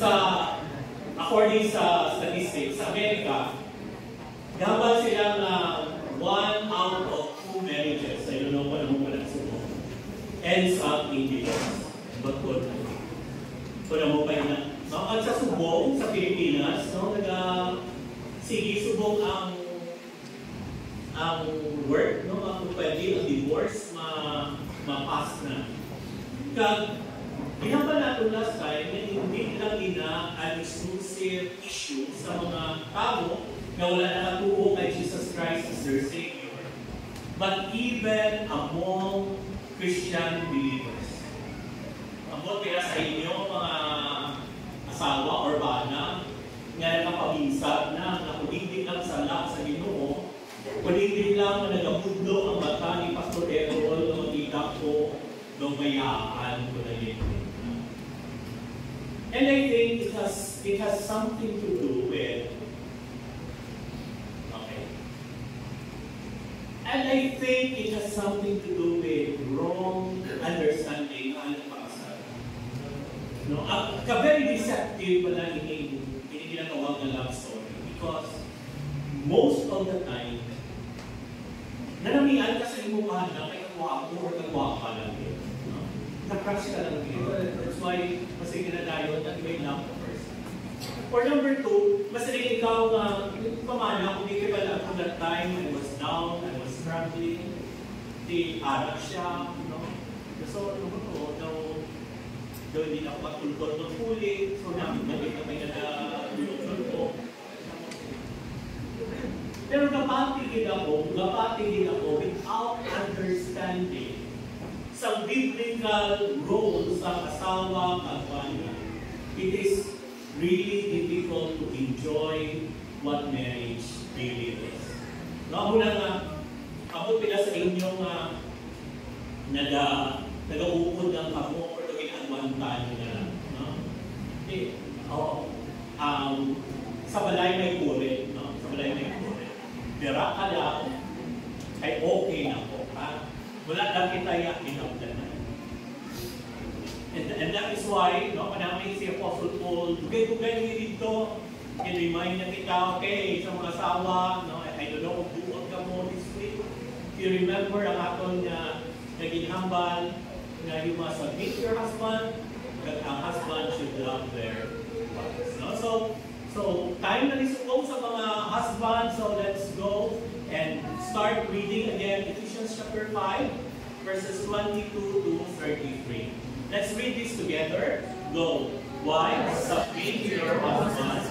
sa according sa statistics, sa Amerika, dapat silang uh, one out of two marriages, I don't know kung ano mo pala ends up in divorce. But good. Kung mo pa yun no? At sa subong, sa Pilipinas, no, naga, sige, subong ang ang work, no, ang pwede, ang divorce, ma, ma-pass na. Kag, Ginawa natin last time na hindi lang ina an exclusive issue sa mga tao na wala nakatuo kay Jesus Christ as their Savior, but even among Christian believers. Ambot kaya sa inyo, mga asawa or bana, nga nakapabinsat na, nakuligid lang sa lak sa ginoo, kuligid lang na nagabundo ang mata ni Pastor Errol na makita ko lumayaan ko na yun. And I think it has, it has something to do with, okay. And I think it has something to do with wrong understanding ng pagkasal. No, uh, ka-very deceptive pala ini, ginagawa ng love story because most of the time, nanamihan ka sa imuhan na kay kawa ako or kawa ka lang yun. Ka lang yun. That's why mas ikinadayon na iba yung love first. Or number two, mas rin ikaw na uh, pamana ka pala kung that time I was down, I was struggling, di anak siya, no? So, ano ko, daw, daw hindi na ako matulog ng huli, so namin balik na may nag-ulog ko. Pero napatigil ako, napatigil ako without understanding sa biblical role sa asawa at panya. It is really difficult to enjoy what marriage really is. No, una nga, ako pila sa inyong uh, naga, nag-uukod ng kamo or ginagwantan nyo na lang. No? Eh, oh, um, sa balay may kulit. No? Sa balay may kulit. Dira ka ay okay na? Wala lang kita yakin ang ganun. And, and that is why, no, panamay si Apostle Paul, dugay-dugay niya dito, i-remind niya kita, okay, sa mga asawa, no, I, don't know kung buot ka mo this week. If you remember ang aton na naging hambal, na you must submit your husband, that ang husband should love their wives. No? So, so time na isuko sa mga husband, so let's go and start reading again Ephesians chapter 5, verses 22 to 33. Let's read this together. Go. Wives, submit to your husbands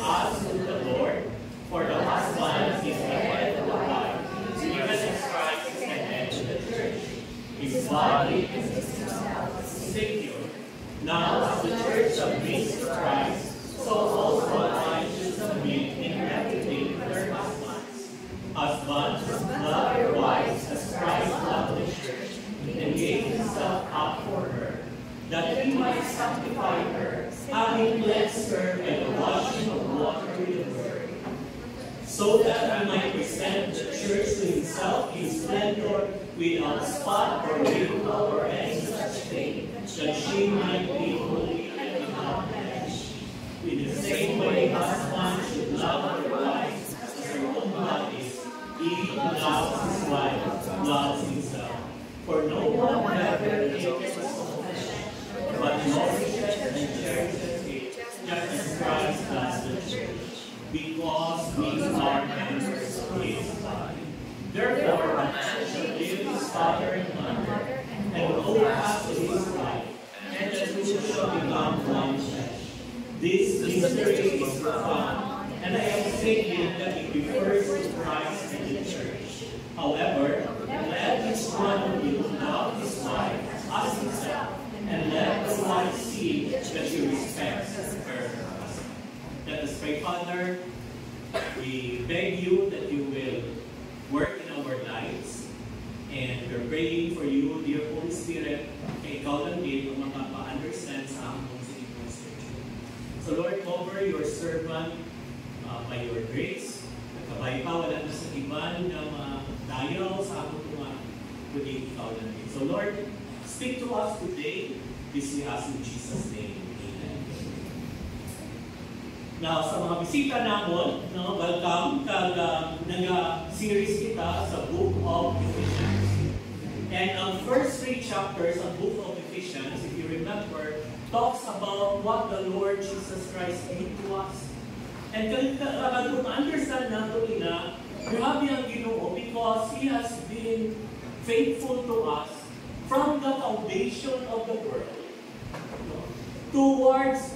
as to the Lord, for the husband is the head of the wife, even as Christ is the head of the church. His body is Savior. Now, as the church submits to Christ, so also wives should submit in everything to their husbands. Husbands, love your wives as Christ loved the church and gave himself up for her, that he might sanctify her, having cleansed her by the washing of water with the word, so that he might present the church to himself in splendor, without spot or wrinkle or any such thing, that she might be holy and without blemish. In the same way, husbands should love their wives as their own bodies. He who loves his wife loves himself. For no one ever hated his own flesh, but nourishes and cherishes it, just as Christ does the church, because we are members of his body. Therefore, a man shall leave his father and mother, and hold fast to his wife, and the two shall become one flesh. This mystery is profound, and I am saying that it refers to Christ and the church. However, let each one of you love his wife as himself, and let the wife see that she respects her husband. Let us pray, Father. We beg you that you will work in our lives, and we're praying for you, dear Holy Spirit, kay ikaw lang din ang makapa-understand sa among sinipong scripture. So Lord, cover your servant uh, by your grace. Nagkabay pa, wala na sa iban na madayaw sa among mga kundi ikaw lang din. So Lord, speak to us today. This we ask in Jesus' name. Amen. Now, sa mga bisita namon, no, welcome kag uh, naga-series kita sa Book of Ephesians. And ang first three chapters of Book of Ephesians, if you remember, talks about what the Lord Jesus Christ did to us. And kung understand nato ina, grabe ang ginoo because He has been faithful to us from the foundation of the world towards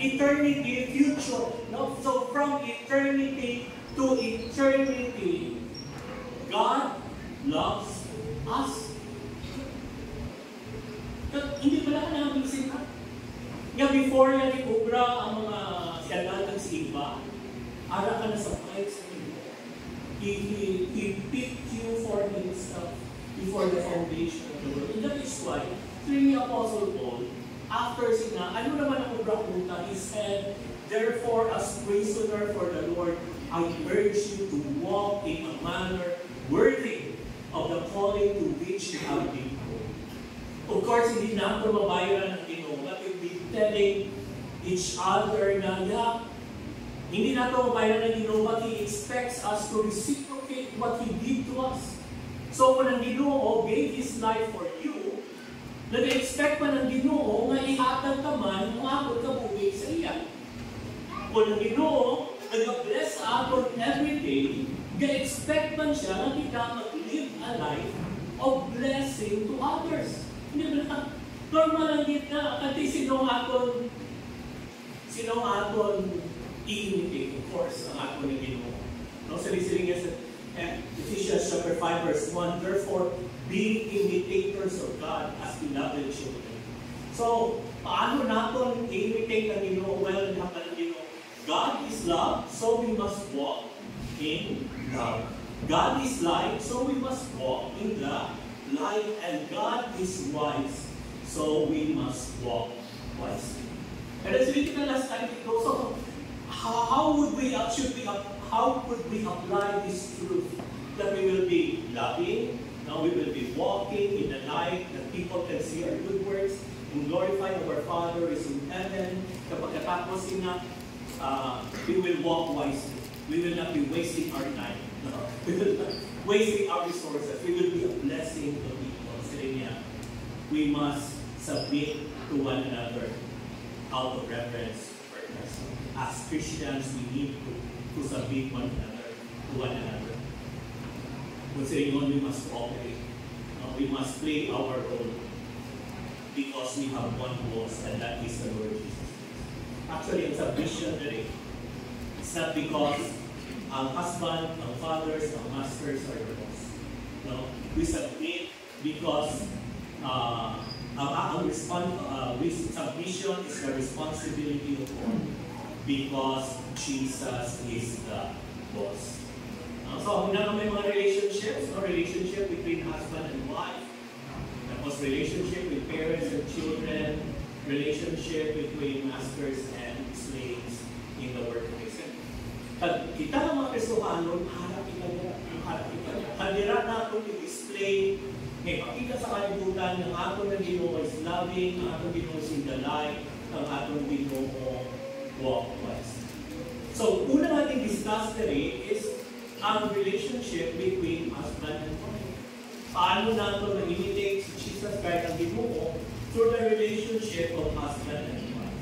eternity future. No? So from eternity to eternity, God loves us. Hindi pala ka namin isip Nga before yan ikubra ang mga siyagatang si iba, ara ka na sa iyo. He, he, he picked you for himself before the foundation world. And that is why, through the Apostle Paul, after sina, ano naman ang ubra-unta? He said, Therefore, as prisoner for the Lord, I urge you to walk in a manner worthy of the calling to which you have been called. Of course, hindi na ito mabayaran ng Ginoo, but we'll be telling each other na, yeah, hindi na ito mabayaran ng Ginoo, but He expects us to reciprocate what He did to us. So, kung ang Ginoo gave His life for you, Nag-expect pa ng ginoo nga ihatag ka man ang akong kabuhi sa iya. Kung ang ginoo, nag-bless aton every day, ga-expect man siya na kita mag-live a life of blessing to others. Hindi ba Normal lang na, kasi sino aton, sino aton i-imitate, of course, ang aton ng ginoo. No, sali-sali nga sa eh, Ephesians chapter 5 verse 1, Therefore, be imitators of God as beloved children. So, paano natin imitate ang Ginoo? Well, ng Ginoo. God is love, so we must walk in love. God is light, so we must walk in the light. And God is wise, so we must walk wisely. And as we did last time, it goes how, how would we, should we, how could we apply this truth? That we will be loving, now we will be walking in the light that people can see our good works and glorify our Father is in heaven. Kapag katapos na, uh, we will walk wisely. We will not be wasting our time. No? We will not wasting our resources. We will be a blessing to people. Saying niya, we must submit to one another out of reverence for Christ. As Christians, we need to, to submit one another to one another. Considering on we must cooperate. Uh, we must play our role because we have one boss and that is the Lord Jesus Actually, it's a today. It's not because our husband, our fathers, our masters are your boss. No, we submit because uh, our, our respond, uh, submission is the responsibility of God because Jesus is the boss. So, una kami mga relationships, no? relationship between husband and wife, tapos relationship with parents and children, relationship between masters and slaves in the workplace. Pag kita ng mga Kristohanon, harap kita nila. Harap kita nila. Kanira na itong i-display, may pakita sa kalibutan ng ato na ginoo is loving, ang ato ginoo is in the light, ang ato ginoo walk wise. So, una natin discuss today is ang relationship between husband and wife. Paano nato na-imitate si Jesus Christ ang Ginoo through the relationship of husband and wife.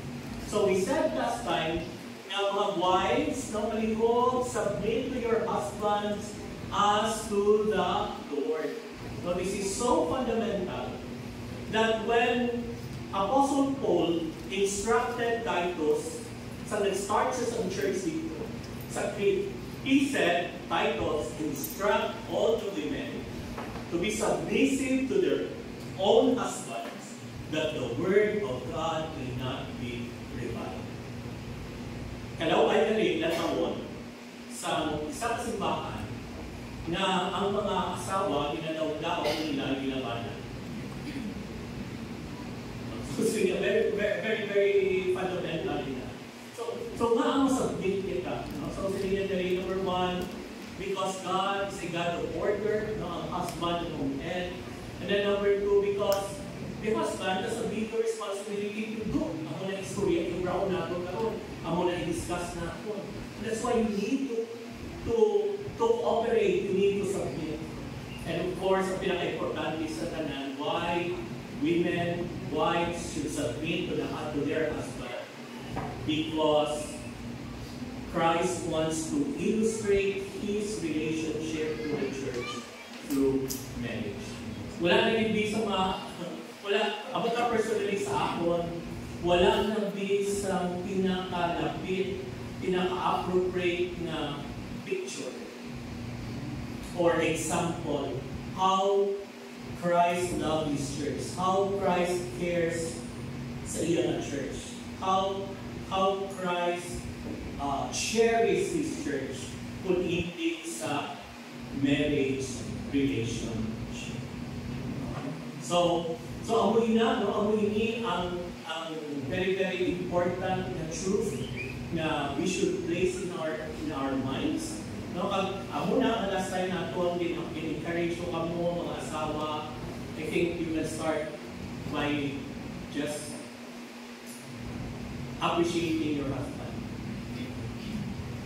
So we said last time, na mga wives, no, malihog, submit to your husbands as to the Lord. So this is so fundamental that when Apostle Paul instructed Titus sa nag-start siya sa church dito, sa Crete, he said, Titus, instruct all the women to be submissive to their own husbands, that the word of God may not be revived. Kalaway na rin natawon sa isang simbahan na ang mga asawa ginadaw-daw nila ginabanan. So, very, very, very, very fundamental nila. So, nga ang submit kita. No? So, sila number one, because God is a God of order, no, ang husband ng head. And then number two, because the husband has a bigger responsibility to do. Ako na istorya, yung brown nato karon. Amo na i-discuss That's why you need to to to operate, you need to submit. And of course, ang pinaka-importante sa tanan, why women, wives should submit to, the, to their husband. Because Christ wants to illustrate His relationship to the church through marriage. Wala na hindi sa mga, wala, abot ka personally sa akon, wala nagbi sa pinakalapit, pinaka-appropriate na picture or example how Christ loved His church, how Christ cares sa iyang church, how how Christ uh, His church kung hindi sa marriage relationship. So, so amoy na, no? amoy ni ang, ang very, very important na truth na we should place in our in our minds. No, kag amo na ang last time nato ang encourage ko kamo mga asawa. I think you can start by just appreciating your husband.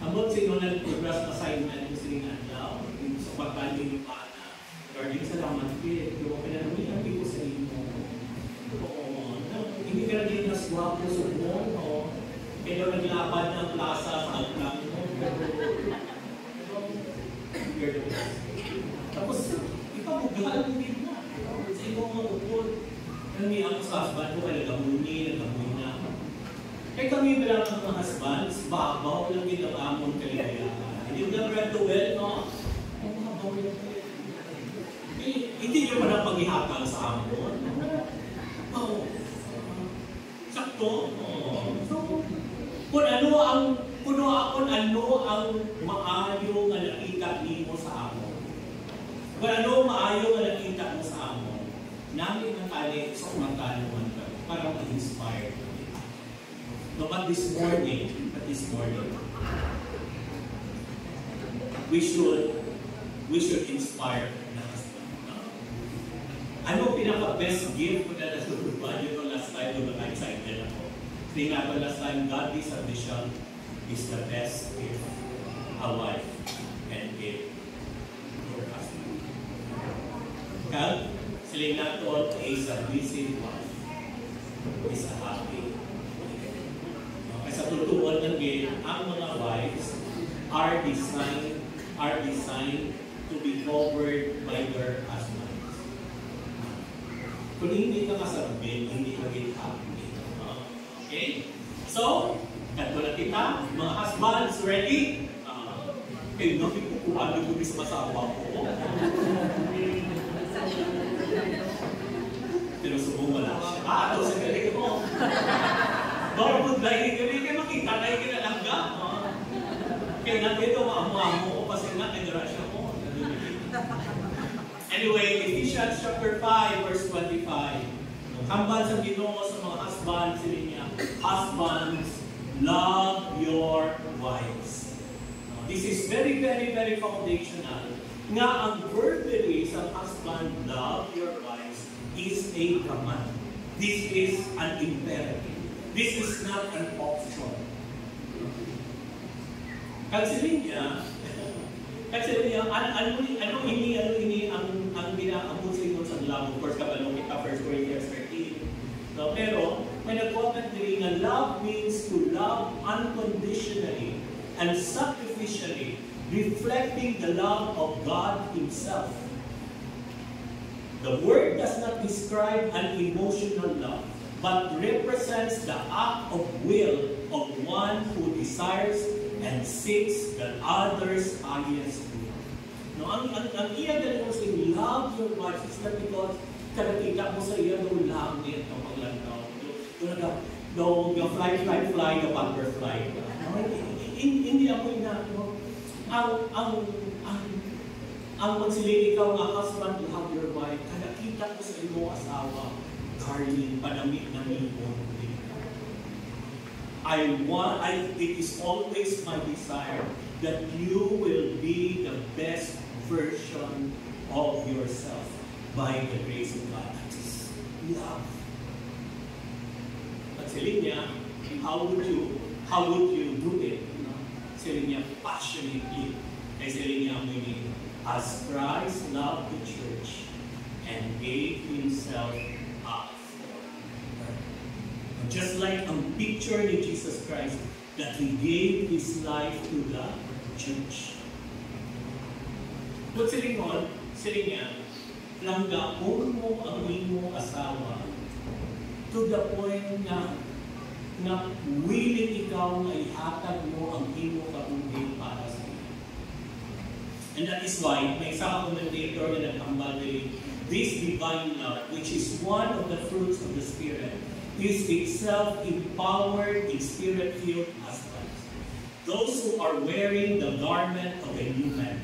Amot sa inyo na progress assignment yung siling adlaw, yung sa pagbaling yung bata. Yung salamat kit, yung pinanamihan ko sa inyo. Oo, hindi ka na din nas gwapo sa mo, kaya naglapad ng plaza sa aglang mo. Tapos, ikaw mo galang din na. Sa ikaw mga upod. Nang may ang sa husband ko, kaya nagamunin, nagamunin na. Kami bilang mga husbands, babaw lang din ang amon kaligayahan. Hindi mo lang read the well, no? Ang babaw lang Hindi nyo pa na paghihakal sa amon. This morning, but this morning, we should we should inspire na husband. No? Ano pinaka-best gift ko na nasuruban yun last time nung naka-excited ako? Nga pa last time, godly submission is the best gift a wife can give her husband. Kag, siling nato a busy wife is a happy wife. Okay, sa tutuan ng game, ang mga wives are designed are designed to be covered by their husbands. Kung hindi ka kasabit, hindi ka get. Okay? So, na kita, mga husbands, ready? Uh, eh, nakikukuha na kami masawa ko. Pero subong wala siya. Ah, ito sa galing ko. Barbod dahil kayo makita kinalangga. Kaya ko kasi. Anyway, Ephesians chapter 5, verse 25. Hambal sa ginoo sa mga husbands, sila niya, Husbands, love your wives. This is very, very, very foundational. Nga ang verb diri sa husband, love your wives, is a command. This is an imperative. This is not an option. Kansilin niya, kansilin niya, ano, ano, ini, ano ini ang, ang ginaamon sa inyo sa love. Of course, kabalong kita, 1 Corinthians 13. No, pero, may nag-comment din na love means to love unconditionally and sacrificially, reflecting the love of God Himself. The word does not describe an emotional love, but represents the act of will of one who desires and seeks the other's highest good. No, ang, ang, ang iya ganun sa love your wife is not because nakita mo sa iya daw langit ang paglantaw. Doon na daw yung fly, fly, fly, the butterfly. No, eh, eh, eh, hindi ako ina, no? Ang, ang, ang, ang magsilid ikaw nga husband, love your wife, nakita ko sa imo asawa, darling, panamit na mimon. I want, I, it is always my desire that you will be the best version of yourself by the grace of God. That is love. At sa linya, how would you, how would you do it? Sili niya passionately. Sili niya meaning, as Christ loved the church and gave Himself. Just like ang picture ni Jesus Christ that He gave His life to the church. Kung silingon, siling niya, langgaon mo ang imo asawa to the point na na willing ikaw na ihatag mo ang imo kabuhi para sa iyo. And that is why, may isa ka commentator na nagkambal this divine love, which is one of the fruits of the Spirit, is itself empowered in Spirit-filled husbands. Those who are wearing the garment of a new man.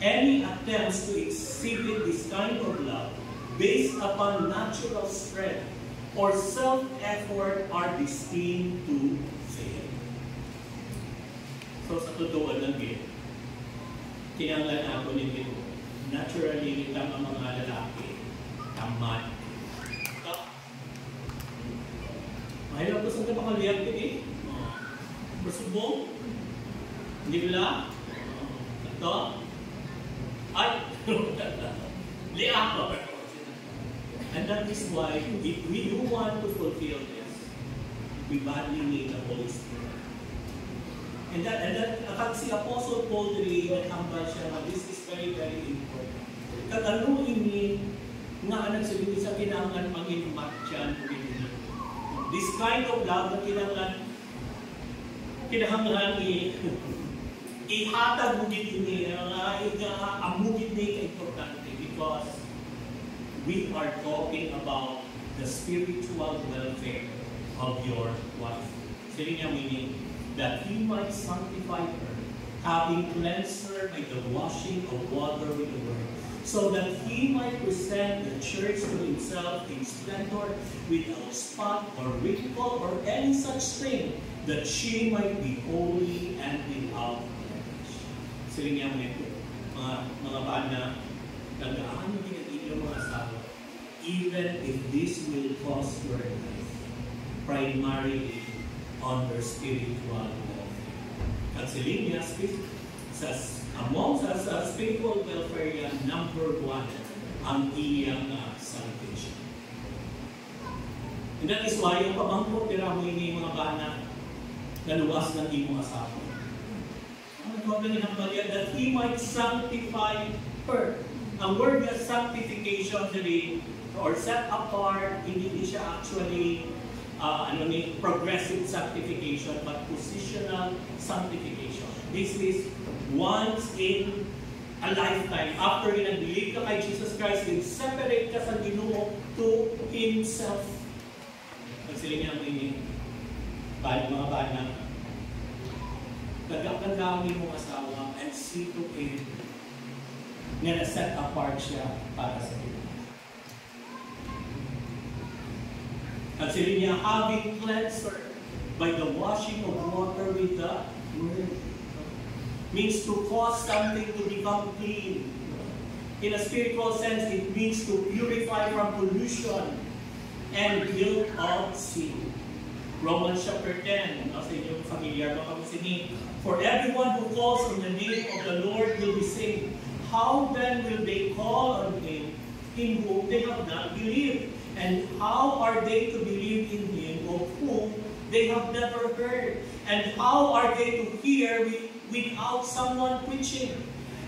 Any attempts to exhibit this kind of love based upon natural strength or self-effort are destined to fail. So sa totoo lang din, kinanglan ako ni naturally ang mga lalaki, tamad. Mahirap ko sa mga kaliyag ko eh. Bersubong. Hindi bila. Ito. Ay! Liak ko. And that is why, if we do want to fulfill this, we badly need the Holy Spirit. And that, and that, akag si Apostle Paul dili nagtambal siya na this is very, very important. Kag ano ini nga anak sa Diyos sa kinangan pangin matyan ini. This kind of love na kinangan kinahanglan i ihatag mo gid ini nga amugid ni ka importante because we are talking about the spiritual welfare of your wife. Sili niya meaning that he might sanctify her, having cleansed her by the washing of water with the word, so that he might present the church to himself in splendor, without spot or wrinkle or any such thing, that she might be holy and without blemish. Sili niya mga mga mga bana, nag-aano din ang mga asawa, even if this will cost your life, primarily on their spiritual welfare. Kansiling niya, sa, among sa, sa spiritual welfare yan, number one, ang iyang uh, salvation. And that is why yung pamangko tira mo ini mga bana na luwas ng imong asawa. Ang nagwag ng balya that he might sanctify her. Ang word na sanctification dali or set apart, hindi siya actually uh, ano ni progressive sanctification but positional sanctification. This is once in a lifetime. After you nag-believe ka kay Jesus Christ, you separate ka sa Ginoo to Himself. Nagsiling niya ang ini, bali mga bana, nagkakagawin mong asawa and see to Him na na-set apart siya para sa Ginoo. At sila niya, having cleansed by the washing of water with the word. Means to cause something to become clean. In a spiritual sense, it means to purify from pollution and guilt of sin. Romans chapter 10, nasa inyong familiar? For everyone who calls on the name of the Lord will be saved. How then will they call on Him in whom they have not believed? And how are they to believe in Him of whom they have never heard? And how are they to hear without someone preaching?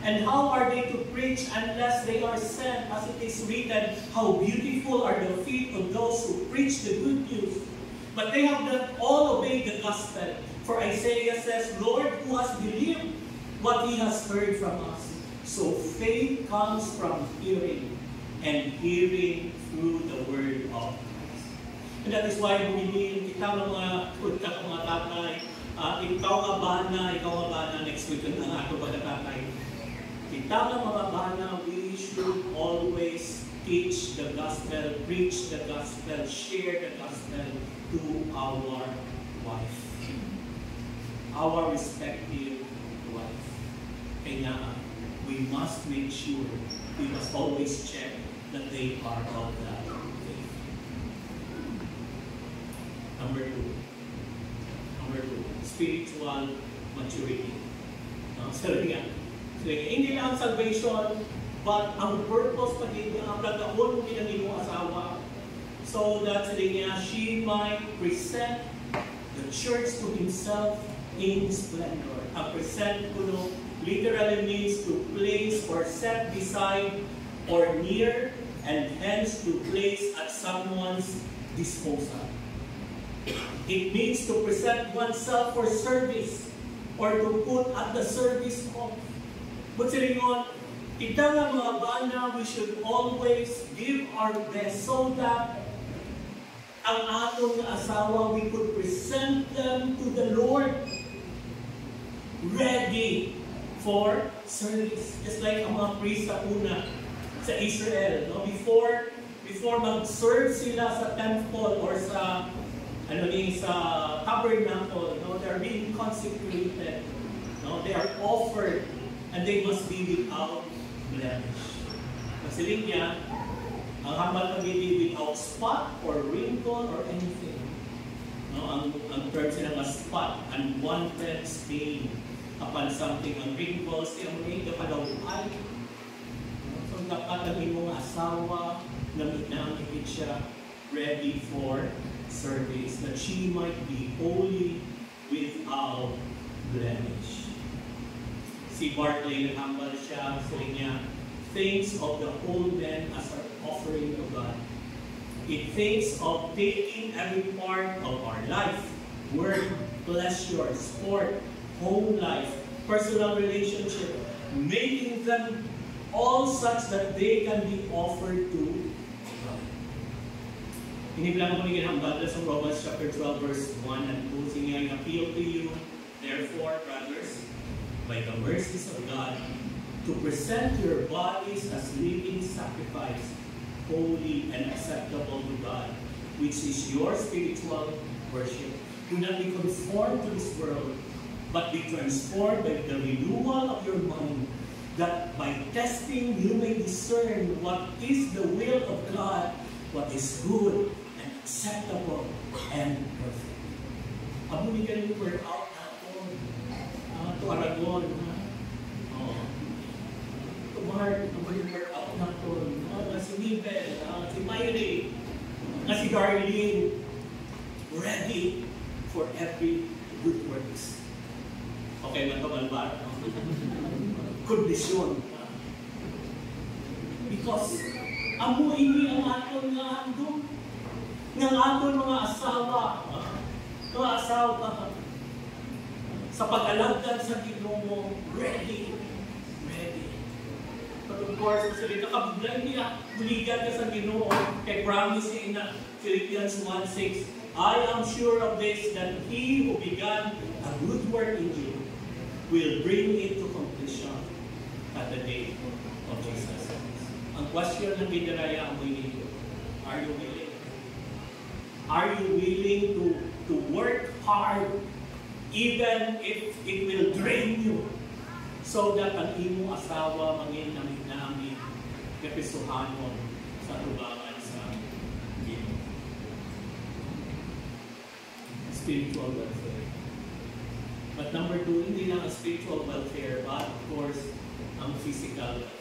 And how are they to preach unless they are sent? As it is written, how beautiful are the feet of those who preach the good news. But they have not all obeyed the gospel. For Isaiah says, Lord, who has believed what he has heard from us? So faith comes from hearing, and hearing through the word of Christ. And that is why bumili ikaw ng mga mga tatay, uh, ikaw nga bana, ikaw nga bana, next week na ako ba na tatay. Ikaw nga mga bana, we should always teach the gospel, preach the gospel, share the gospel to our wife. Our respective wife. Kaya we must make sure, we must always check that they are of that faith. Number two. Spiritual maturity. No? So, nga, so, hindi lang salvation, but ang purpose pa din niya, ang kagaon mo kinang mo asawa, so that sila niya, she might present the church to himself in splendor. A present kuno literally means to place or set beside or near and hence to place at someone's disposal. It means to present oneself for service or to put at the service of. But silingon, ita nga mga bana, we should always give our best so that ang atong asawa, we could present them to the Lord ready for service. Just like ang mga priest sa una sa Israel. No? Before, before mag-serve sila sa temple or sa ano ni sa tabernacle, no, they are being consecrated. No, they are offered and they must be without blemish. Kasi niya, ang hambal pagiging without spot or wrinkle or anything. No, ang, ang term sila nga spot, unwanted stain upon something, ang wrinkles, ang mga kapadawan. So, dapat ang imong asawa na minamigit siya ready for service, that she might be holy without blemish. Si Barclay, naghambal siya, sabi niya, thinks of the whole man as our offering to God. It thinks of taking every part of our life, work, pleasure, sport, home life, personal relationship, making them all such that they can be offered to. Iniblang ko ni Ginambala sa Romans chapter 12 verse 1 and 2, singing, I appeal to you, therefore, brothers, by the mercies of God, to present your bodies as living sacrifice, holy and acceptable to God, which is your spiritual worship. Do not be conformed to this world, but be transformed by the renewal of your mind, that by testing you may discern what is the will of God, what is good acceptable and perfect. Pamuni ka rin word out na ako uh, to Aragon na uh, to Mark, to ba out na ako uh, na si Nibel, uh, ah, si na si Darlene, ready for every good works. Okay man to, Kondisyon. Because amuin niya ang atong nga handog ng aton mga asawa. Mga asawa sa pag-alagdan sa Ginoo, ready. Ready. But of course, sa salita ka, bigla niya, buligan ka sa Ginoo. Kay promise niya na Philippians 1.6, I am sure of this, that He who began a good work in you will bring it to completion at the day of Jesus. Ang question ng Bidaraya ang winning Are you willing? Are you willing to, to work hard even if it will drain you so that ang imo asawa mangin namin namin kapisuhanon sa tubangan sa Ginoo. Spiritual welfare. But number two, hindi lang ang spiritual welfare, but of course, ang physical welfare.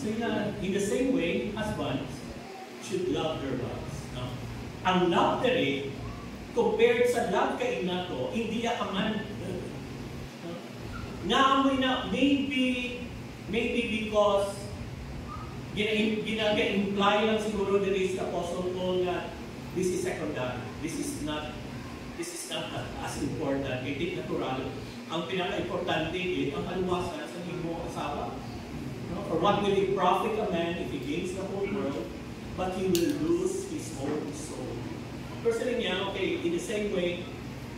So yun, in the same way, husbands should love their wives. No? Ang love na compared sa love kay nato, hindi ka man. No? Naamoy na, maybe, maybe because gina-imply lang siguro diri sa Apostle Paul na this is secondary. This is not this is not as important. Hindi natural. Ang pinaka-importante din, ang kaluwasan sa imo asawa. No? For what will it profit a man if he gains the whole world, but he will lose own soul? Personally niya, okay, in the same way,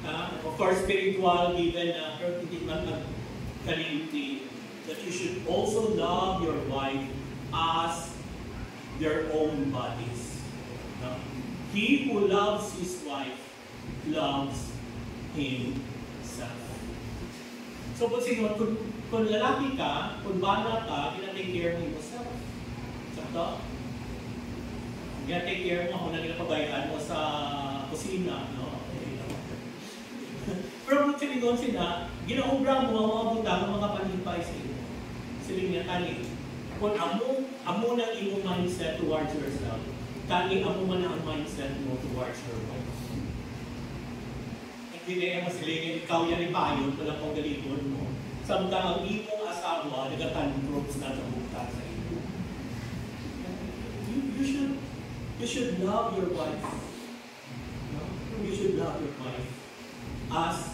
uh, of course, spiritual, given na uh, hindi man that you should also love your wife as their own bodies. No? He who loves his wife loves himself. So, kung sino, kung, kung lalaki ka, kung bana ka, ina-take care mo yourself. Sakto? Ina-take care mo kung naging pabayaan mo sa kusina, no? Pero actually doon sila, ginaubra mo ang mga butang ng mga panlipay sa iyo. Sila nga kani. Kung amo, amo na imong mindset towards yourself, kani amo man ang mindset mo towards your wife. Hindi na yung ikaw yan ipayon, wala pang galikon mo. Samtang ang imong asawa, nagatantrums na sa buta sa iyo. You, you should, you should love your wife. You should love your wife as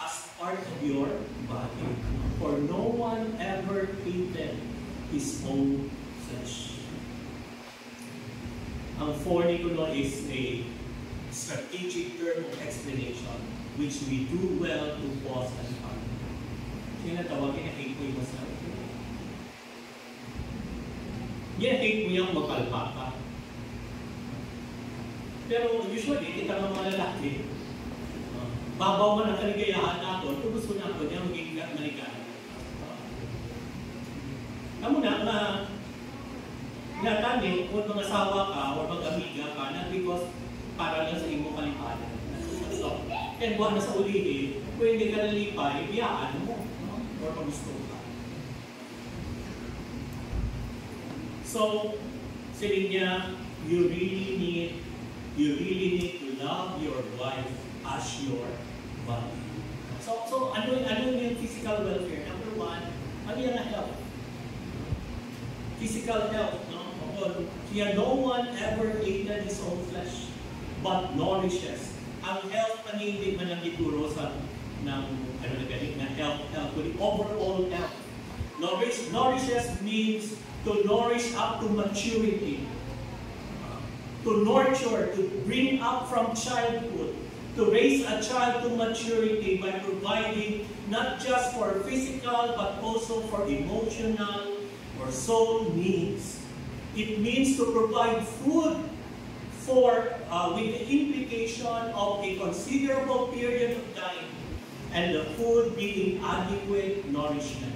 as part of your body. For no one ever hated his own flesh. Ang forniculo is a strategic term of explanation which we do well to pause and ponder. Sino tawagin na hate mo yung masarap? Yan, hate mo yung magpalpa ka. Pero usually, kita ng mga lalaki, uh, babaw man ang kaligayahan nato, kung gusto na ako niya maging maligaya. Uh, Kamu na, na, natani, kung mga asawa ka o mga amiga ka, not because para lang sa imong kalipanan. So, and buwan na sa ulihin, kung hindi ka nalipay, biyaan mo. No? Or gusto ka. So, sabi niya, you really need you really need to love your wife as your body. So, so ano, ano yung physical welfare? Number one, ano yung health? Physical health, no? Or, Kaya no one ever hated his own flesh, but nourishes. Ang health man hindi man ang ituro sa ng ano na galing na health, health, kundi overall health. Nourish, nourishes means to nourish up to maturity to nurture, to bring up from childhood, to raise a child to maturity by providing not just for physical but also for emotional or soul needs. It means to provide food for uh, with the implication of a considerable period of time and the food being adequate nourishment.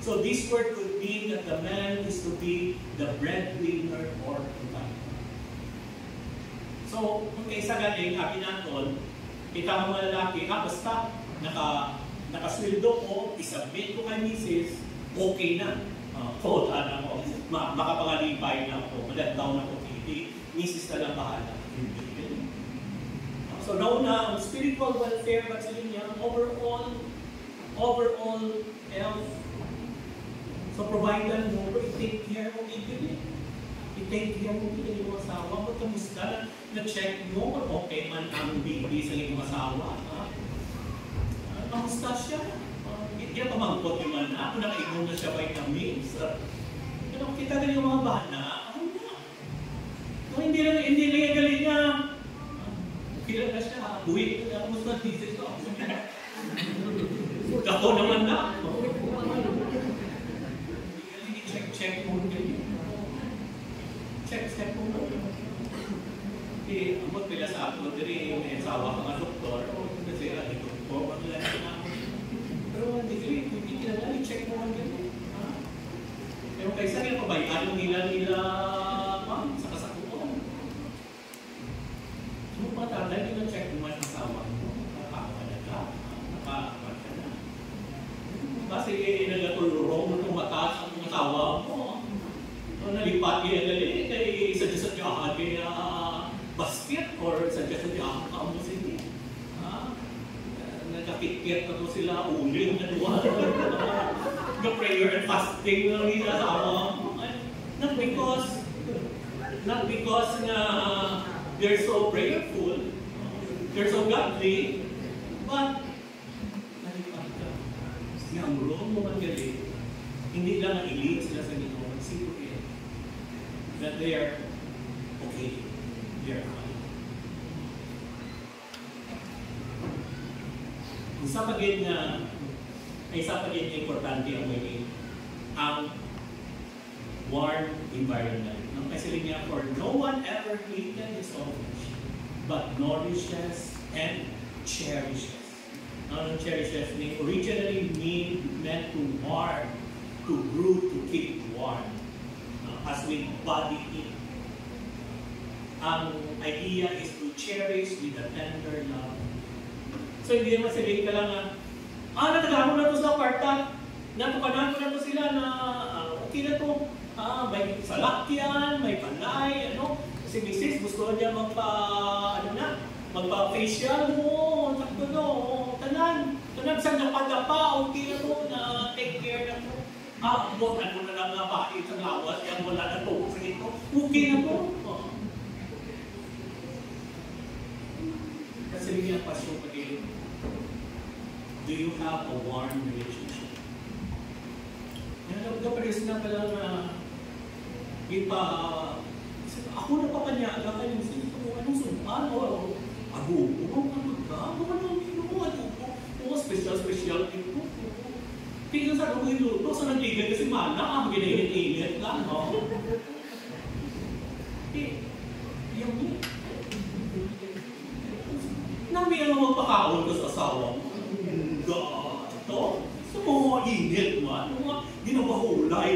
So this word could mean that the man is to be the breadwinner or. So, kung kaysa galing, abi naton, kita mo lalaki, ah, basta, naka, nakasweldo ko, isubmit ko kay misis, okay na. Uh, quote, ano ko, ma makapangalipay na ako, malandaw na ako, hindi, misis na lang bahala. So, nauna, ang spiritual welfare, but sa niya, overall, overall health. So, provider mo, i-take care mo, i-take care mo ito yung asawa mo, kamusta na, na-check mo kung okay man ang baby sa iyong asawa. Ha? Uh, kamusta siya? Uh, hindi na pamangkot yung na, kung nakainom na siya vitamins. Uh, pero kita rin yung mga bana, ano na? Kung hindi lang, hindi lang yung galing niya, kila na siya, buwi, kamusta thesis ko? Ako naman na. Check-check mo ganyan check step po mo. Di, amot pila sa ako, diri may asawa ka nga doktor, own flesh, but nourishes and cherishes. Ano cherishes mean? Originally mean meant to warm, to brew, to keep warm as we body in. Ang idea is to cherish with a tender love. So hindi naman sabihin ka lang na, ah, natagahan na to sa kwarta. Natukanan ko na to sila na, ah, okay na to. Ah, may salakyan, may panay, ano. Si Mrs. gusto niya magpa, ano na, magpa-facial mo, takbo no, tanan. Tanan sa napadapa, okay na to, na take care na to. Ah, mo na lang nga ba, isang lawas, yan wala na to, sa ito. Okay na to. Oh. Kasi bigyan pa siya pag Do you have a warm relationship? Yan, nagkapares na pala na ipa, Ako na pakanyada kayo sa ito. Anong sumpan? aku, ako, kung ang magka, kan ano ang ino mo, ano ko, kung special, special, ino ko. Tingnan sa akong iluto, sa mana, ang ginainit-init lang, no? Eh, yung mo. Nami ang magpakaon ko sa asawa mo. God, to? Sa mga init man, mga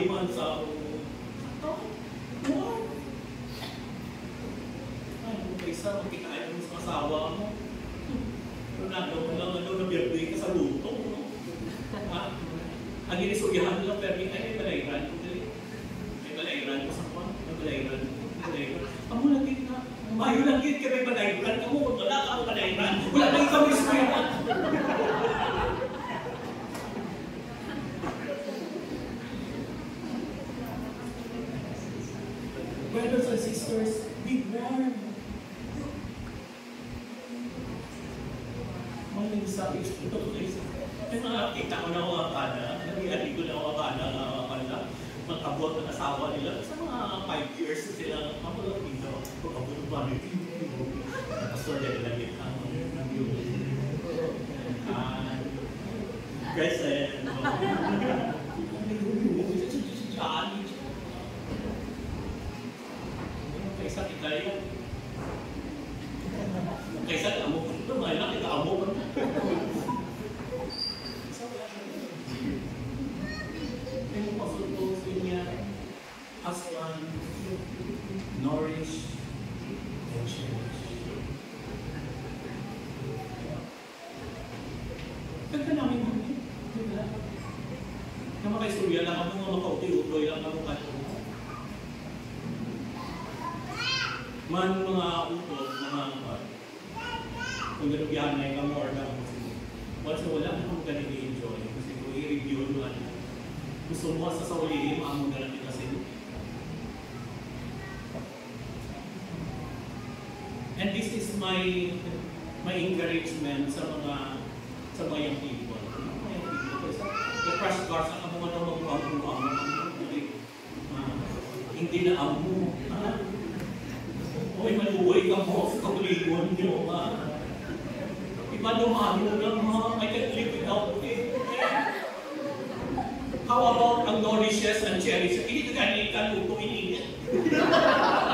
man sa... Atau Kaysa magkikain mo sa asawa mo. Nagawa mo lang ano, nabiyabay ka sa luto, no? Ha? Ang ginisuyahan lang, pero ay, may balayran ko dali. May balayran ko sa kwan, may balayran ko. Amo lagi na, mayo lang yun, kaya may balayran. Amo, wala ka ang balayran. Wala na ikaw yung suyahan. I don't know encouragement sa mga sa mga people young people kasi the crash course ang mga daw magbuang-buang hindi na amo ha? Uy, maluway ka mo sa kabuligon nyo, ha? Iba dumami mo lang, ha? I can live without it. How about ang nourishes and cherishes? Hindi ka ka luto.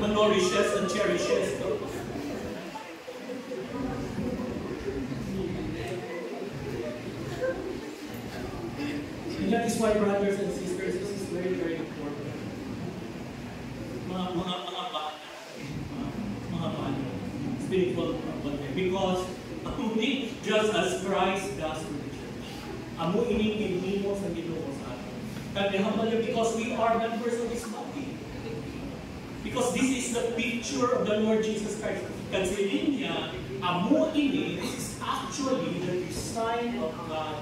Manourishes and cherishes. And that is why, brothers and sisters, this is very, very important. Mga, mga, mga bata, mga, bata, spiritual problem. Because, only just as Christ does to the church. Amo ining mo sa Ginoo sa atin. Humble because we are members of His body. Because this is the picture of the Lord Jesus Christ. Considering niya, amo ini, is actually the design of God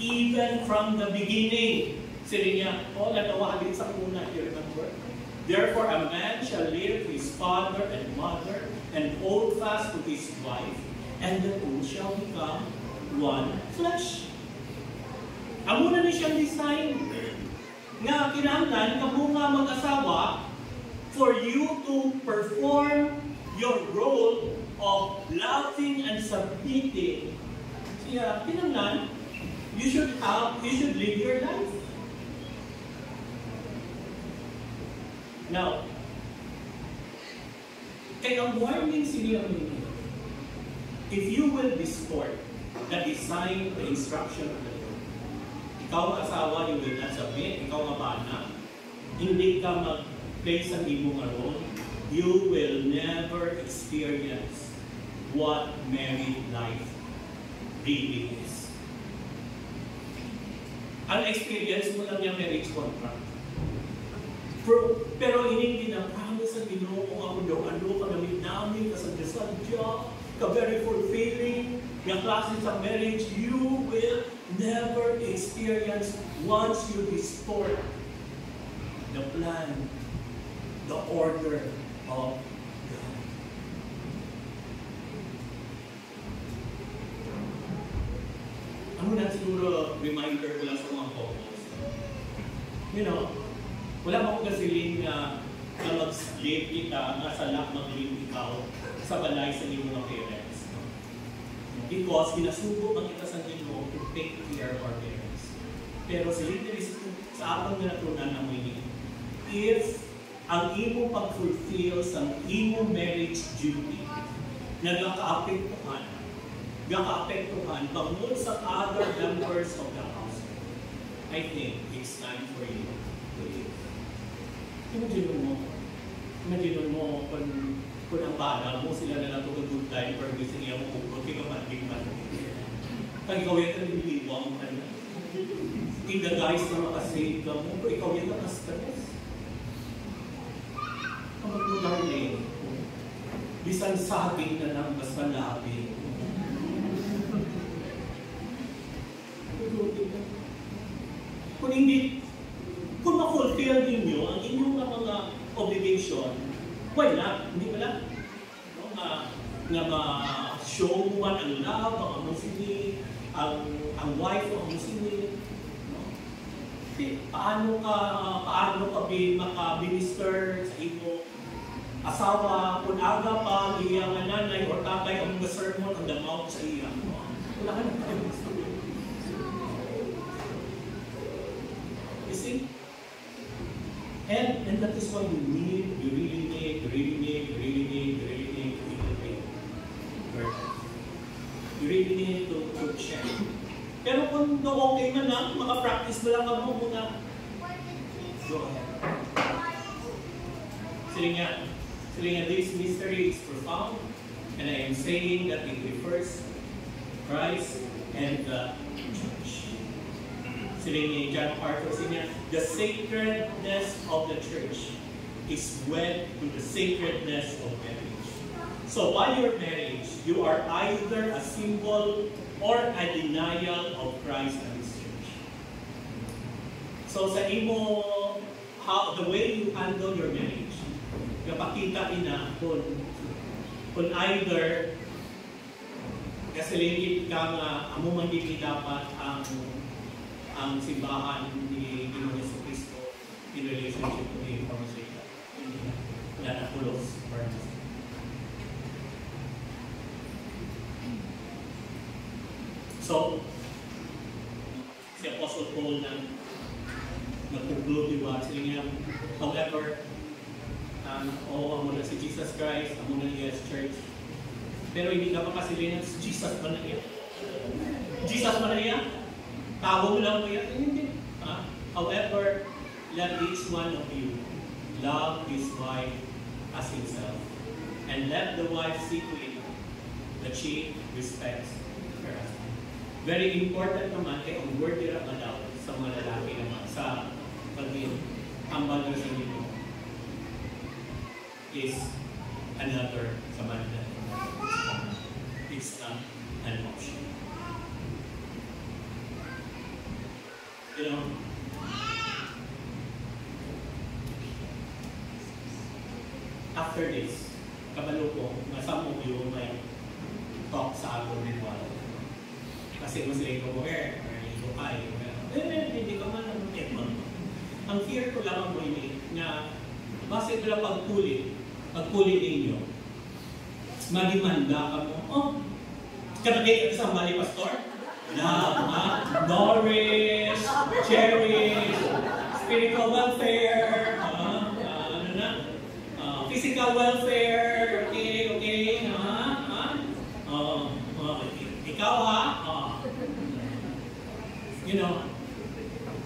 even from the beginning. Sili niya, oh, natawagin sa una, you remember? Therefore, a man shall leave his father and mother and hold fast to his wife, and the two shall become one flesh. Amo na ni siyang design nga kinahanglan kamo nga mag-asawa for you to perform your role of loving and submitting. Siya, kinahanglan, you should have, you should live your life. Now, kaya warning siniya ninyo, if you will distort the design, the instruction of the Lord, ikaw asawa, you will not submit, ikaw ang bana, hindi ka mag-play sa imong role, you will never experience what married life really is. Ang experience mo lang yung marriage contract. Pero, pero hindi na promise ang Ginoo ako daw ano ka namin namin kasadya-sadya, ka very fulfilling, yung klase sa marriage, you will never experience once you distort the plan, the order of God. Ano na siguro reminder lang sa mga couples. You know, wala mo kasiling na, na mag-slave kita, nga sa lak mag-live ikaw sa balay sa iyong mga parents. Because ginasubo man kita sa Ginoo to take care of our parents. Pero sa literacy, sa atong natunan na mo if ang imo pag-fulfill sa imo marriage duty, nagkakaapektuhan, nagkakaapektuhan tungkol sa other members of the house, I think it's time for you to leave. Imagine mo, imagine mo kung, kung ang bala mo, sila na good time, pero gusto niya mo kung kaya matiging man. Pag ikaw yan ang nililiwang ka na. Ika guys na makasave ka mo, pero ikaw yan nakastress. Kapag darling, bisan sabing na lang basta labi. Kung hindi, kung ma-fulfill ninyo ang inyong mga obligation, why not? Hindi ba lang? No, nga, nga ma-show mo ang love, ang amusini, ang, ang wife o amusini. No? Paano ka, paano ka bi, maka-minister asawa, kung aga pa, iyang nanay or tatay ang sermon ang damaw sa iya. Wala ka tayo You see? And, and that is why you need, you really need, you really need, really need, you really need to integrate You really need to, to check. Pero kung no okay man lang, makapractice mo lang ako muna. Go ahead. Sige nga, nga, this mystery is profound, and I am saying that it refers Christ and the church. Sige ni John Arthur, sige niya, the sacredness of the church is wed to the sacredness of marriage. So by your marriage, you are either a symbol or a denial of Christ and His church. So sa imo, how, the way you handle your marriage, kapakita ina kung, kung either kasilingit ka nga amo man dapat ang ang simbahan ni Ginoong Yesu Cristo in relationship to the. Hindi na. Wala na kulos. So, si Apostle Paul na nag-conclude, di ba? Sila niya, however, um, oo, amo na si Jesus Christ, amo na yes Church. Pero hindi ka pa kasi si Jesus ba na iya? Jesus ba na mo lang po yan? Hindi. Ha? However, let each one of you love his wife as himself. And let the wife see to it that she respects her husband. Very important naman kay ang word nila malaw sa mga lalaki naman sa pagin ambal na sa inyo is another manila. It's not an option. You know, after this, kabalo ko, of you may talk sa ako rin wala. Kasi kung sila ko where, or ito ay, eh, hindi ka man ang. Ang fear ko lamang mo ini, na ko lang pagkulit, pagkulit ninyo, magimanda ka mo, oh, kanagay ka sa mali pastor? Ha? Norris, Cherish, spiritual welfare, uh, uh, ano na, uh, physical welfare, okay, okay, ha? Ha? Uh, uh, ikaw ha? Uh, you know,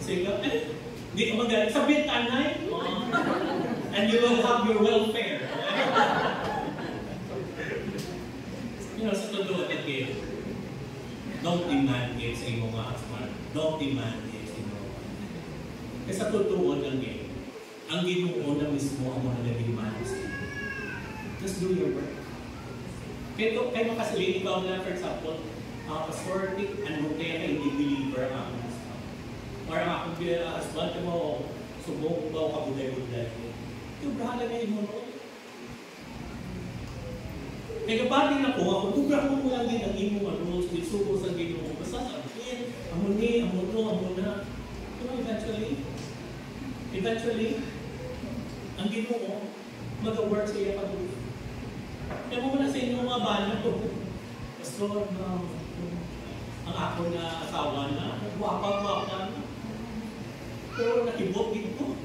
sige, eh, hindi ka magaling. Sabihin tanay, uh, and you will have your welfare. Okay? You know, lagi, don't demand it sa imong mga husband. Don't demand it sa imong mga Kasi sa totoo lang eh, ang ginoo na mismo ang mga nag-demand sa iyo. Just do your work. Kaya, kaya makasalin ikaw na, for example, uh, pastor, ano kaya ka hindi believer ang husband? Or ang akong husband mo, subong ba o kabuday-buday? Yung bahala na mo no? Kaya kapati na ko, ako, tubra ko mo lang din ang imong rules, isuko sa ginoo. Basta sa akin, amo ni, amo to, amo na. Pero eventually, eventually, ang ginoo, mag-work sa iya pag kaya mo na sa inyo mga bana ko. Pastor, na, ang ako na asawa na, wapa-wapa na. Pero nakibok dito.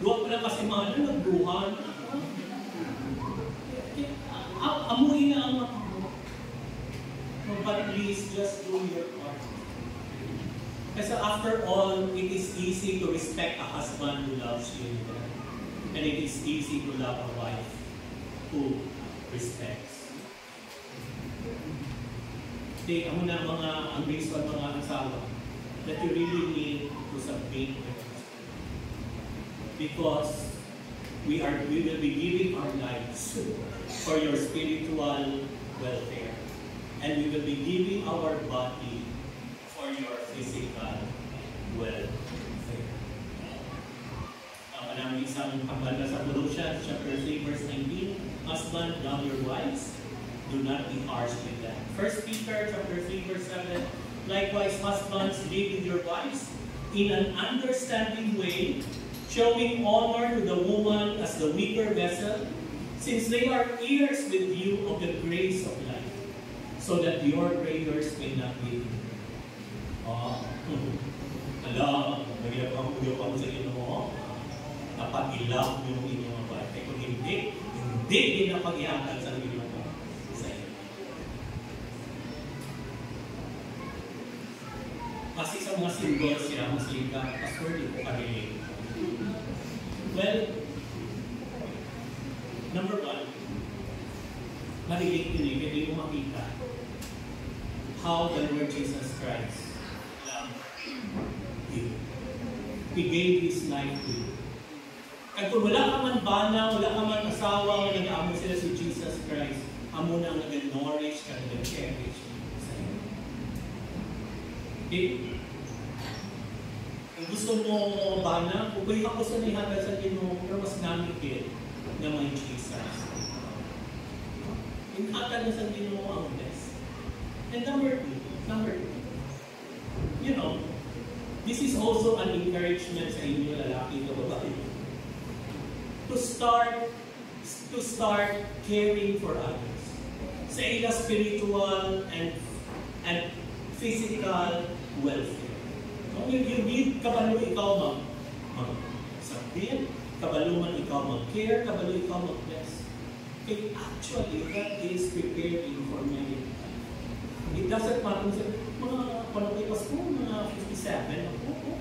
Duwa pa na kasi mana, nagduha na. Amuhin na ang mga But please, just do your part. Kasi after all, it is easy to respect a husband who loves you. And it is easy to love a wife who respects. Take mo na mga ang reason mga asawa that you really need to submit husband. Because we are we will be giving our lives for your spiritual welfare. And we will be giving our body for your physical welfare. Ang namin isang pambala sa Colossians chapter 3 verse 19, Husband, love your wives, do not be harsh with them. First Peter chapter 3 verse 7, Likewise, husbands, live with your wives in an understanding way, showing honor to the woman as the weaker vessel, since they are heirs with you of the grace of life, so that your prayers may not be Ah, ala, nagyan pa ang puyo pa mo sa Ginoo. Napag-ilap mo yung inyong mga bata. Kung hindi, hindi din napag-ihatag sa Ginoo sa iyo. Kasi sa mga symbols siya, mas lika, pastor, di ko ka-relate. Well, number one, marilig din eh, hindi mo makita how the Lord Jesus Christ loved you. He gave His life to you. At kung wala ka man bana, wala ka man asawa, wala nag-amo sila si Jesus Christ, amo na ang nag-nourish ka, nag-cherish sa iyo. Okay? Gusto mo bana, kayo ako sa nihatag sa Ginoo, pero mas namigil na may Jesus. Inhatag na sa Ginoo ang best. And number two, number two, you know, this is also an encouragement sa inyo lalaki na babae. To start, to start caring for others. Sa ila spiritual and and physical welfare. No, you, you need kabalo ikaw mag, mag sabihin, kabalo man ikaw mag-care, kabalo ikaw mag-bless. Okay, actually, that is preparing for marriage. It doesn't matter sa mga panapay Pasko, mga 57, ako, oh,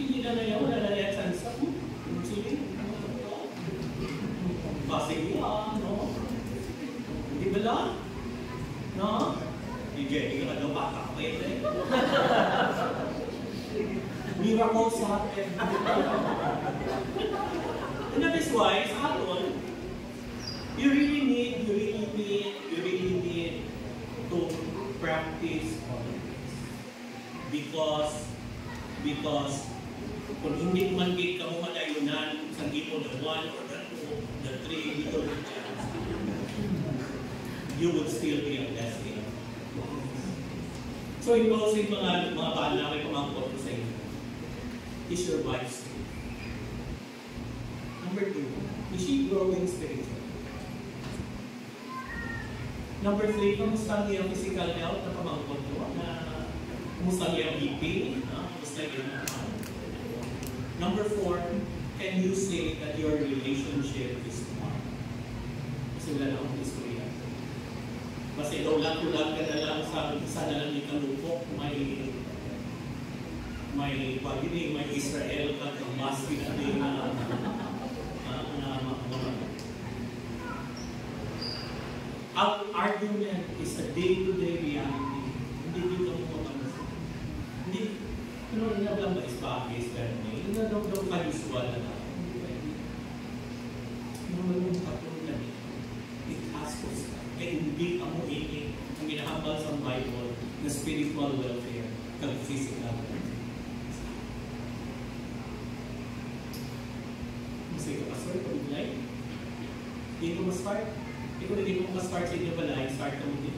hindi na na yan, wala na yan chance ako. Sige, kasi ah, no? Di ba lang? No? Hindi, hindi ka daw bata eh. Miracles happen. And that is why, sa aton, you really need, you really need, you really need to practice holiness. Because, because, kung hindi man gid ka mo madayunan sa imo the one or the two, the three, chance, you would still be a blessing. So in closing, mga mga bala, may pamangkot ko sa inyo. Is your wife safe? Number two, is she growing spiritually? Number three, kamusta ang iyong physical health na pamangkot mo? Na, kamusta ang BP? Kamusta ang iyong Number four, can you say that your relationship is strong? Kasi wala na akong istorya. Kasi daw lang-ulang ka na lang sa isa na lang ikalupok, may may pagini, may Israel ka, ang mas pinati na na na mga Ang argument is a day-to-day reality. Hindi dito mo mapansin. Hindi, ano na lang ba ispakis, pero may, hindi na daw daw kalusual na lang. Yung mga katulad it has to start. Kaya hindi ang muhingin ang ginahambal sa Bible na spiritual welfare kag physical. Sige, Pastor, kung like, hindi ko ma-start. Hindi ko hindi ko ma-start sa inyo pala, start ko din.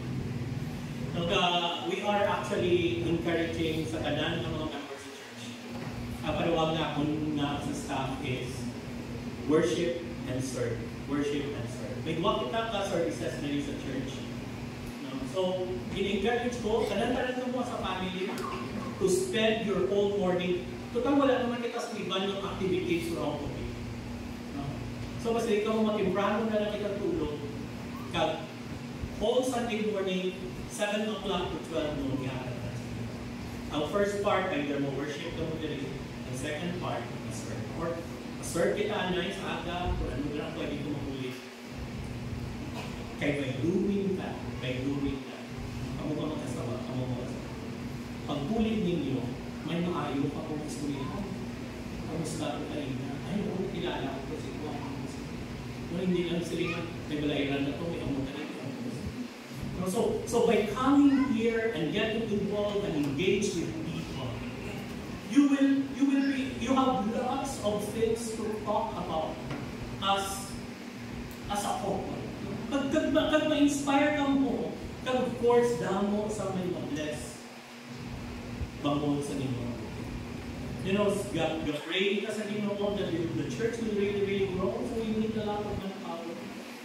uh, we are actually encouraging sa kanan ng mga members sa church. Uh, parawag na akong na sa staff is worship and serve. Worship and serve. May duwa kita ka services na sa church. No? So, in-encourage ko, kanan-kanan mo sa family to spend your whole morning. Total, wala naman kita sa iban yung activities throughout the? So, kasi ikaw matimprano na lang kita tulog. Kag whole Sunday morning, 7 o'clock to 12 noon, yahan Ang first part ay mo worship ka mo diri. Ang second part, serve. Or serve kita anay sa aga, kung ano lang pwede ko makulit. Kay may doing ka, may doing ka. Kamu ka magkasawa, kamu mo Pagpulit ninyo, may maayo ka kung istoryahan. Kamusta ko kayo na? Ay, oo, kilala ko. No, hindi lang sila may balairan na to, may among ka So, so by coming here and getting involved and engaged with people, you will you will be you have lots of things to talk about as as a couple. Pag, pag, pag ma-inspire ka mo, kag of course, damo sa may ma-bless bangon sa Ginoo. You know, pray ka sa Ginoo that the church will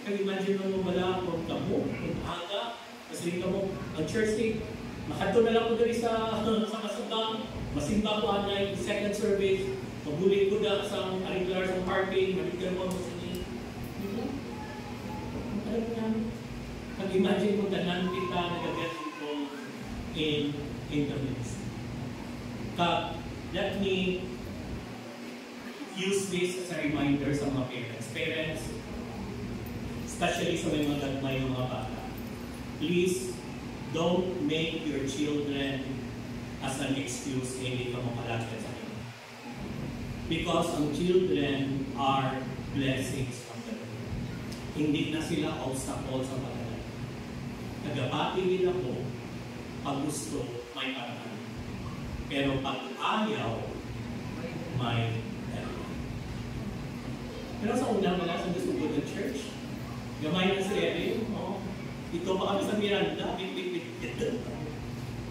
Kaya imagine mo wala kung kamo, kung aga, kasi ka mo, ang church day, makadto na lang ko dali sa, sa kasundang, masimba ko anay, second service, mabulit ko na sa regular sa parking, maligan mo mo sa niya. Alam mo namin, pag-imagine mo tanan kita nag-get involved in, in the ministry. Ka, let me use this as a reminder sa mga parents. Parents, especially sa mga may mga bata please don't make your children as an excuse hindi ka makalapit sa inyo. Because ang children are blessings from the Lord. Hindi na sila obstacle sa pagkalan. Nagabati nila po, pag gusto, may paraan. Pero pag ayaw, may dalawa. Pero sa unang wala sa gusto ng church, gamay na si Erin, oh, ito pa kami sa Miranda, bit, bit, bit.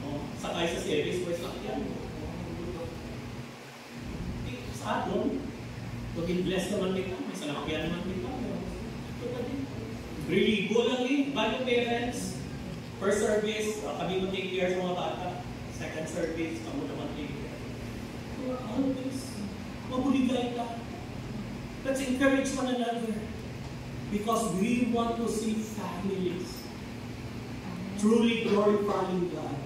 Oh, sakay sa service, where's sakyan? Eh, sa aton, maging blessed naman kita, may salakyan naman kita. Ito pa din. Religo lang eh, bago parents. First service, uh, kami mo take care sa mga bata. Second service, kamo naman take care. Always, mabuligay ka. Let's encourage one another. Because we want to see families truly glorifying God,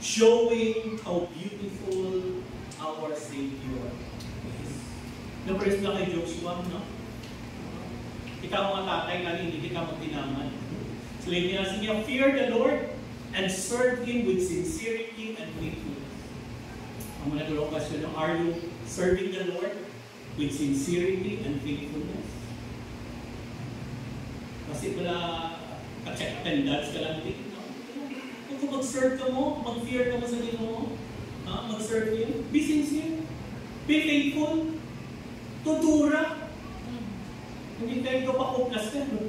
showing how beautiful our Savior is. Na-praise na kay Joshua, no? Ikaw mga tatay, kali hindi ka magtinaman. So, niya, sige, fear the Lord and serve Him with sincerity and faithfulness. Ang mga dalawang question, are you serving the Lord with sincerity and faithfulness? Kasi ka-check attendance ka lang din. No? Kung mag-serve ka mo, mag-fear ka mo sa Ginoo, ha? mag-serve Him, be sincere, be faithful, tutura. Hindi tayo ka pa-focus ka. No?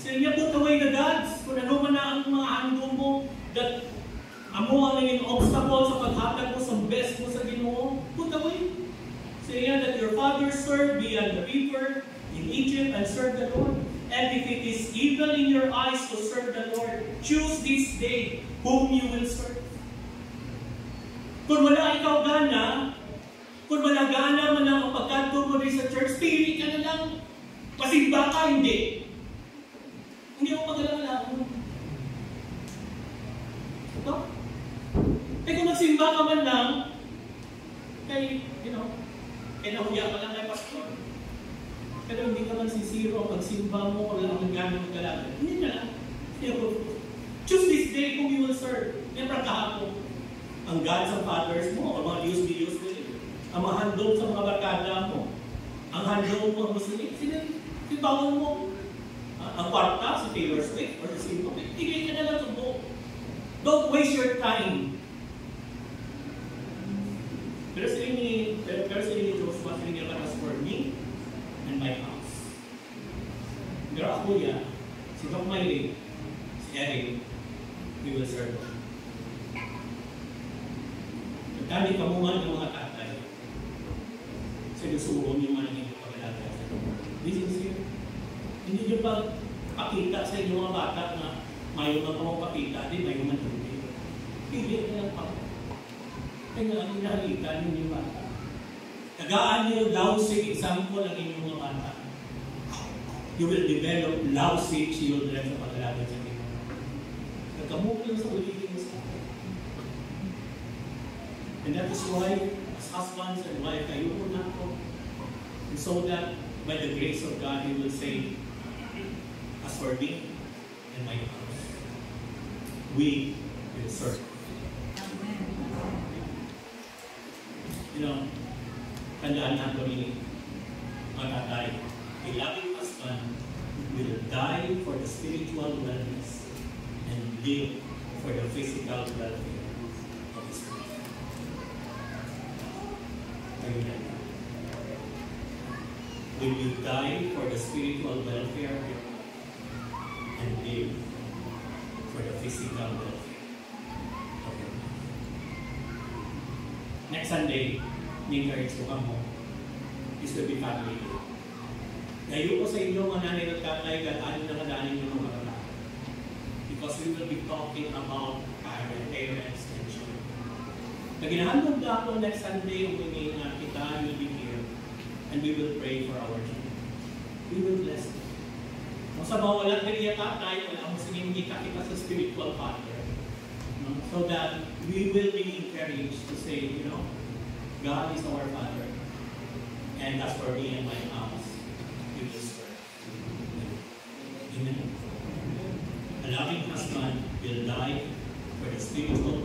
Say niya, put away the gods. Kung ano man na ang mga handong mo, that amo ang naging obstacle sa paghatag mo sa best mo sa Ginoo, put away. Say niya that your father served beyond the river in Egypt and served the Lord. And if it is evil in your eyes to serve the Lord, choose this day whom you will serve. Kung wala ikaw gana, kung wala gana man ang pagkanto mo sa church, pili ka na lang. Pasimba ka, hindi. Hindi mo pag-alala mo. Ito? Eh kung nagsimba ka man lang, kay, you know, kay nahuya ka lang. Pero hindi ka man sisiro, pagsimba mo, wala kang gano'n magalaga. Hindi na lang. Choose this day whom you will serve. Never kahapon. Ang gods and fathers mo, o mga Diyos, Diyos, ang mga handog sa mga barkada mo, ang handog mo, ang Muslim, sinibawal mo. Ang kwarta, si Taylor Swift, or si Sino, tigil ka na lang tubo. Don't waste your time. Pero sa ni, pero, pero sa ni Joshua, sa niya as for me my house. Pero ako ya, si Doc Miley, si Eric, we will serve God. Dami kamungan ng mga tatay. Sinusuron yung mga naging paglalagay sa This is it. Hindi nyo pa pakita sa inyong mga bata na mayo na kamo pakita, di mayo man hindi. Pili na lang pa. Kaya ang nakikita ninyo bata. Tagaan niyo lousy example ang inyong mga bata. You will develop lousy children sa paglalagay sa inyo. Nagkamukha sa ulitin sa And that is why, as husbands and wife, kayo po na po. And so that, by the grace of God, He will say, As for me and my house, we will serve. You know, tandaan natin ini, mga tatay, a loving husband will die for the spiritual wellness and live for the physical welfare of his wife. Will you die for the spiritual welfare and live for the physical welfare of? Next Sunday, is to be family. Ko sa inyo mga nanay at tatay, na yung mga. Because we will be talking about parent, parents, and children. Naginahandog na ako next Sunday, humingi na kita, will be here, and we will pray for our children. We will bless them. Kung sa mga wala kaya tatay, wala mo sige kita kita sa spiritual father. So that we will be encouraged to say, you know, God is our Father. And as for me and my house, we will serve. Amen. A loving husband will die for the spiritual